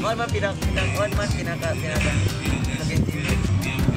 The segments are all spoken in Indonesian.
mohon maaf pindah mohon maaf pindah tidak pindah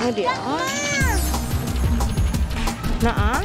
没点啊？那啊？